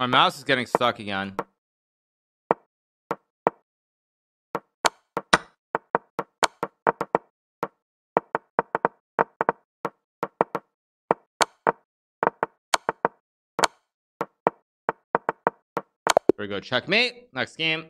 My mouse is getting stuck again. Here we go. Checkmate. Next game.